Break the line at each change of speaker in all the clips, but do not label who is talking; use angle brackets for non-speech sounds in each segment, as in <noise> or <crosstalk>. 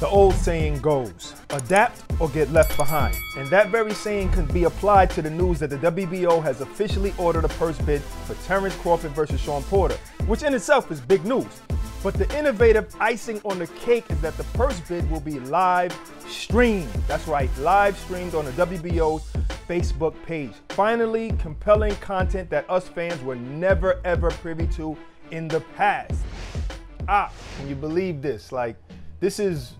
The old saying goes, adapt or get left behind. And that very saying can be applied to the news that the WBO has officially ordered a purse bid for Terence Crawford versus Shawn Porter, which in itself is big news. But the innovative icing on the cake is that the purse bid will be live streamed. That's right, live streamed on the WBO's Facebook page. Finally, compelling content that us fans were never ever privy to in the past. Ah, can you believe this? Like, this is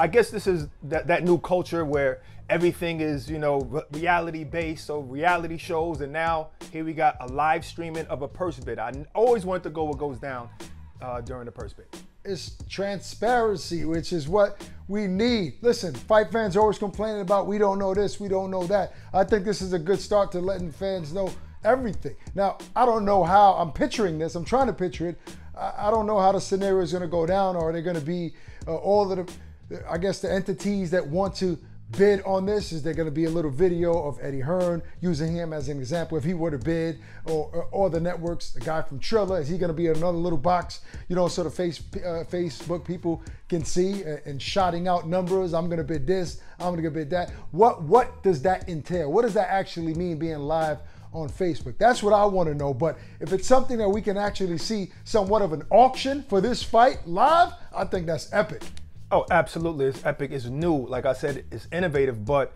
I guess this is that, that new culture where everything is, you know, reality based, so reality shows, and now here we got a live streaming of a purse bid. I always wanted to go what goes down uh, during the purse bid.
It's transparency, which is what we need. Listen, fight fans are always complaining about we don't know this, we don't know that. I think this is a good start to letting fans know everything. Now, I don't know how I'm picturing this. I'm trying to picture it. I, I don't know how the scenario is going to go down, or are they going to be uh, all of the I guess the entities that want to bid on this is there going to be a little video of Eddie Hearn using him as an example. If he were to bid or, or, the networks the guy from Triller is he going to be in another little box you know so the face uh, Facebook people can see and, and shouting out numbers I'm going to bid this I'm going to bid that. What what does that entail? What does that actually mean being live on Facebook? That's what I want to know but if it's something that we can actually see somewhat of an auction for this fight live I think that's epic
Oh, absolutely. It's epic. It's new. Like I said, it's innovative. But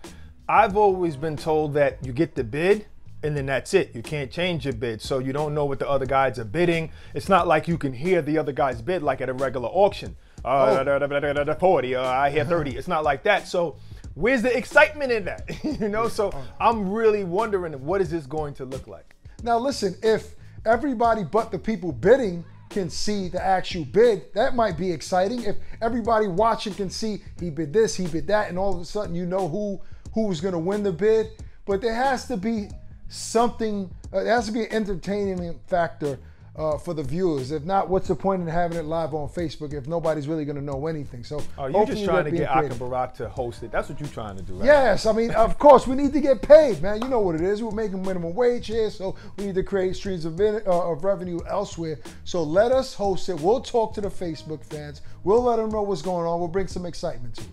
I've always been told that you get the bid and then that's it. You can't change your bid. So you don't know what the other guys are bidding. It's not like you can hear the other guy's bid like at a regular auction. Uh, oh. 40, uh, I hear 30. It's not like that. So where's the excitement in that? <laughs> you know, so I'm really wondering what is this going to look like?
Now listen, if everybody but the people bidding can see the actual bid, that might be exciting. If everybody watching can see he bid this, he bid that, and all of a sudden you know who who's going to win the bid. But there has to be something. Uh, there has to be an entertainment factor uh, for the viewers. If not, what's the point in having it live on Facebook if nobody's really going to know anything? So,
oh, you're just trying to get Akin Barak to host it. That's what you're trying to do, right?
Yes, I mean, of course, we need to get paid, man. You know what it is. We're making minimum wage here, so we need to create streams of, uh, of revenue elsewhere. So let us host it. We'll talk to the Facebook fans. We'll let them know what's going on. We'll bring some excitement to it.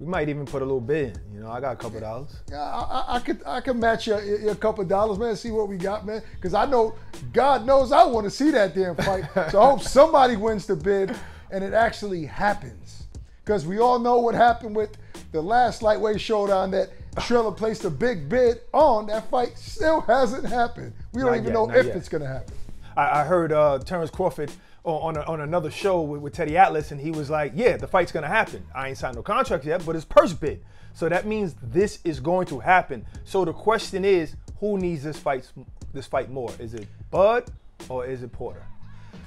We might even put a little bid in. You know, I got a couple dollars.
Yeah, I, I, could I could match your, your couple dollars, man. See what we got, man. Because I know, God knows, I want to see that damn fight. so I hope somebody wins the bid and it actually happens. Because we all know what happened with the last lightweight showdown that Triller placed a big bid on. That fight still hasn't happened. We don't not even yet, know if yet. it's going to happen.
I, I heard uh, Terence Crawford on, a, on another show with, with, Teddy Atlas, and he was like, "Yeah, the fight's gonna happen. I ain't signed no contract yet, but it's purse bid. So that means this is going to happen. So the question is, who needs this fight this fight more? Is it Bud or is it Porter?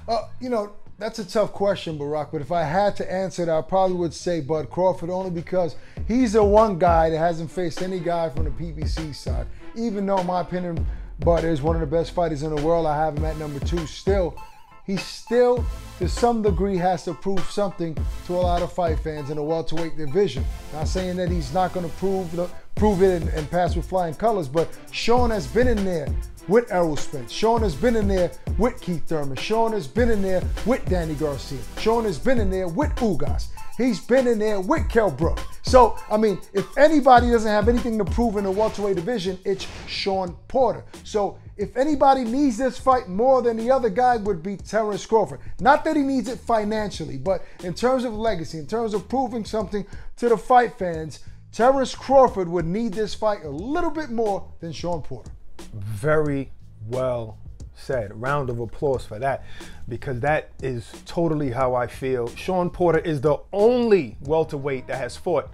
Uh, you know, that's a tough question, Barak. But if I had to answer it, I probably would say Bud Crawford only because he's the one guy that hasn't faced any guy from the PBC side. Even though, in my opinion, Bud is one of the best fighters in the world, I have him at number two still he still, to some degree, has to prove something to a lot of fight fans in the welterweight division. Not saying that he's not going to prove the, prove it and, and, pass with flying colors, but Shawn has been in there with Errol Spence. Shawn has been in there with Keith Thurman. Shawn has been in there with Danny Garcia. Shawn has been in there with Ugas. He's been in there with Kell Brook. So, I mean, if anybody doesn't have anything to prove in the welterweight division, it's Shawn Porter. So, if anybody needs this fight more than the other guy would be Terence Crawford. Not that he needs it financially, but in terms of legacy, in terms of proving something to the fight fans, Terence Crawford would need this fight a little bit more than Shawn Porter.
Very well said. Round of applause for that because that is totally how I feel. Shawn Porter is the only welterweight that has fought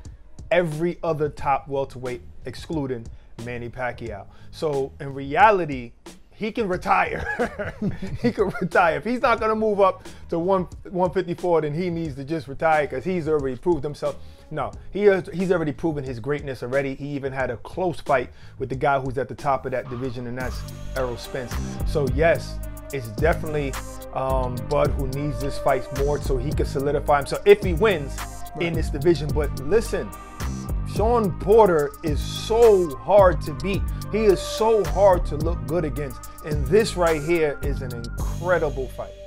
every other top welterweight, excluding Manny Pacquiao. So in reality, he can retire. <laughs> he can retire. If he's not going to move up to one, 154, then he needs to just retire because he's already proved himself. No, he has, he's already proven his greatness already. He even had a close fight with the guy who's at the top of that division, and that's Errol Spence. So yes, it's definitely um, Bud who needs this fight more so he can solidify himself if he wins right. in this division. But listen, Shawn Porter is so hard to beat. He is so hard to look good against. And this right here is an incredible fight.